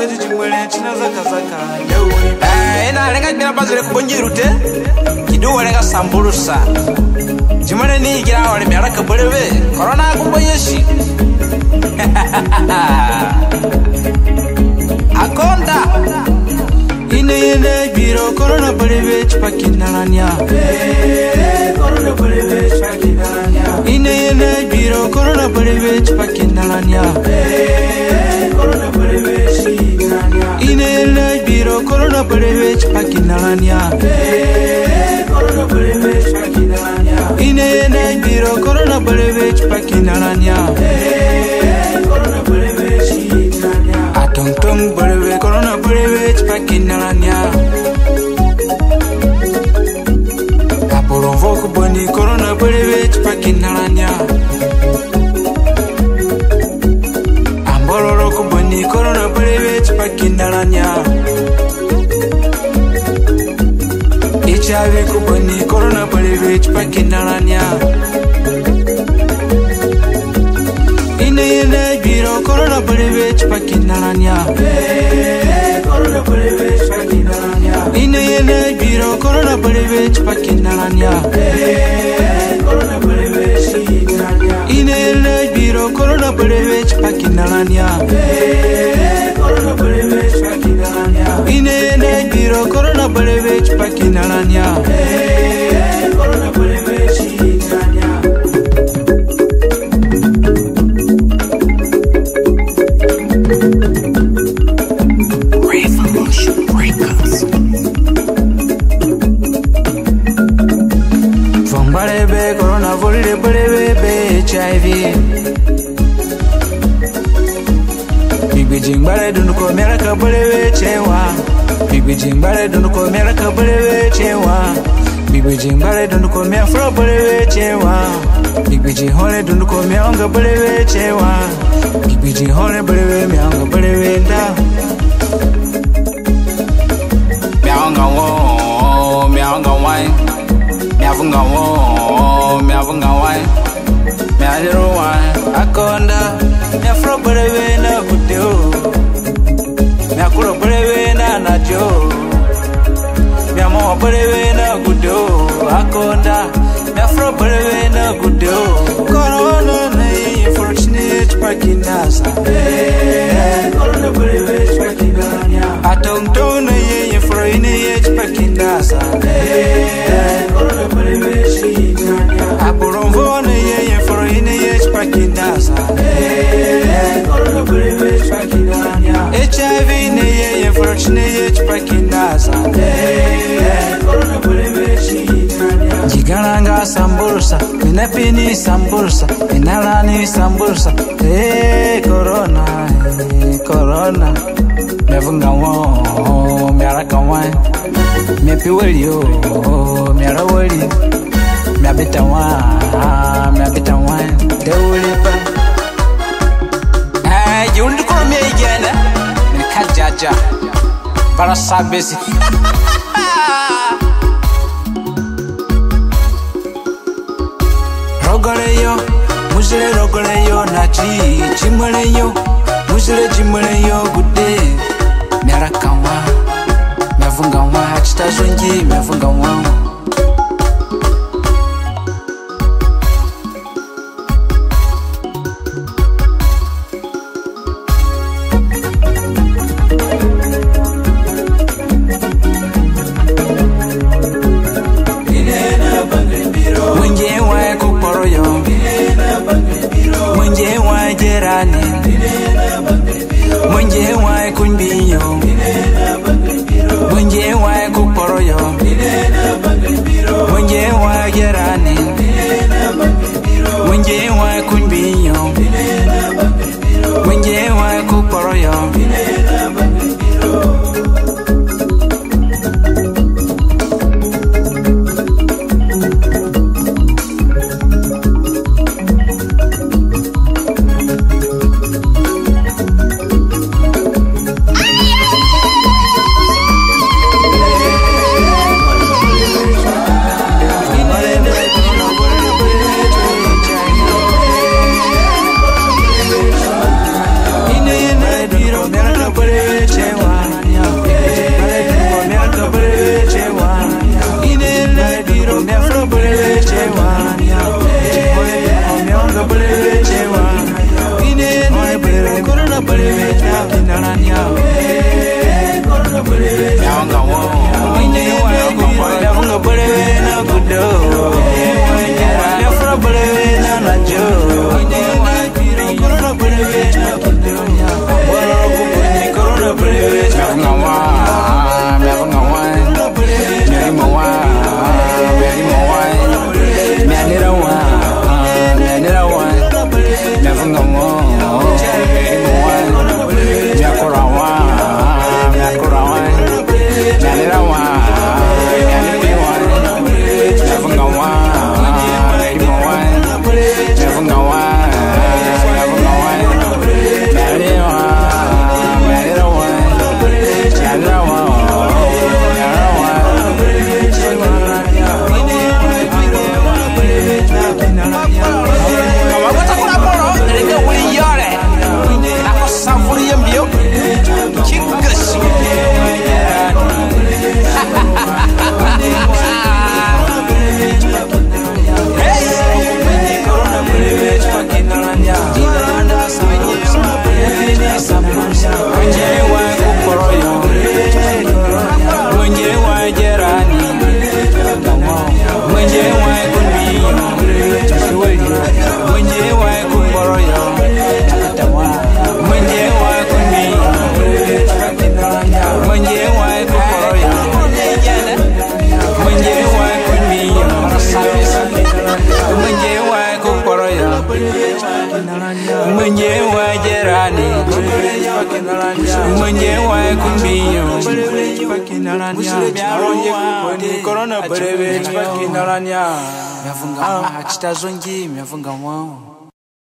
seti chimwele china zakazaka eh, ena alenga chimira pazi lekukonjirute chidiwolenga sambulusa. Chimwele niikira olemyala kabweleve korona akubonyeshi akonda. Ine yene biro korona bweleve chipakinalanya ine yene biro korona bweleve chipakinalanya hey, hey, chipakinalanya korona bolebe chipakinalanya ine yene biro korona bolebe chipakinalanya korona korona bolebe chipakinalanya ine yene biro korona bolebe chipakinalanya ine yene biro korona bolebe chipakinalanya ine yene biro korona bolebe chipakinalanya ine yene biro korona bolebe chipakinalanya Revolution volile bolebe be HIV Bigwijingbale dundu ko meraka bolebe chewa eh, Bigwijingbale dundu ko meraka bolebe chewa eh, Bigwijingbale dundu ko mefro bolebe chewa eh, Bigwijihole dundu ko meonga bolebe chewa Bigwijihole bolebe meonga bolebe nda Miaonga wo, miaonga wai Miavunga wo, Bolebe na kuteo akonda Mefro bolebe na kuteo Corona na hii fortunate pakinasa eh, Corona bolebe pakinanya Atongto na hii fro ine ye pakinasa eh, Corona bolebe pakinanya Aporomvo na hii fro ine ye pakinasa eh, Corona bolebe pakinanya HIV na hii fortunate sambursa, minapini sambursa, minalani sambursa. Hey, corona, hey, corona. Mevunga wo, miaraka wa. Miapi wali yo, miara wali. Miabita wa, miabita wa. Deuli pa. Eh, jundi kono mi igene Min kajaja Bara sabesi ogoleyo muzile logoleyo nachi chimweleyo muzile chimweleyo bani mwenje wae kundiyo mwenje wae kuporoyo. Mwenje wae jerani mwenje wae kundiyo Now I'm going mwenyewe jirani, mwenyewe kumbio korona berewe chipakinalanyaa myafunga hachitazongi ah. myafunga mwao.